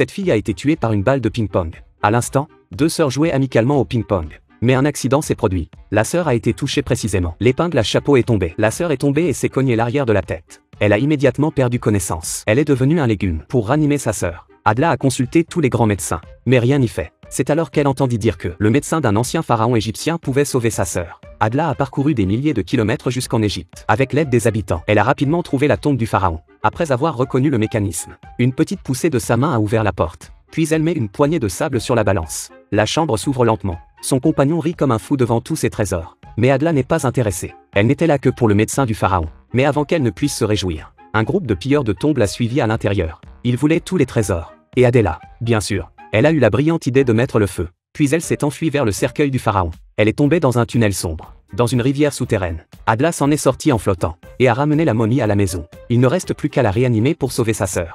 Cette fille a été tuée par une balle de ping-pong. À l'instant, deux sœurs jouaient amicalement au ping-pong. Mais un accident s'est produit. La sœur a été touchée précisément. L'épingle à chapeau est tombée. La sœur est tombée et s'est cognée l'arrière de la tête. Elle a immédiatement perdu connaissance. Elle est devenue un légume. Pour ranimer sa sœur, Adla a consulté tous les grands médecins. Mais rien n'y fait. C'est alors qu'elle entendit dire que le médecin d'un ancien pharaon égyptien pouvait sauver sa sœur. Adla a parcouru des milliers de kilomètres jusqu'en Égypte. Avec l'aide des habitants, elle a rapidement trouvé la tombe du pharaon. Après avoir reconnu le mécanisme, une petite poussée de sa main a ouvert la porte. Puis elle met une poignée de sable sur la balance. La chambre s'ouvre lentement. Son compagnon rit comme un fou devant tous ses trésors. Mais Adla n'est pas intéressée. Elle n'était là que pour le médecin du pharaon. Mais avant qu'elle ne puisse se réjouir, un groupe de pilleurs de tombes l'a suivi à l'intérieur. Ils voulaient tous les trésors. Et Adela, bien sûr, elle a eu la brillante idée de mettre le feu. Puis elle s'est enfuie vers le cercueil du pharaon. Elle est tombée dans un tunnel sombre, dans une rivière souterraine. Adla s'en est sortie en flottant, et a ramené la momie à la maison. Il ne reste plus qu'à la réanimer pour sauver sa sœur.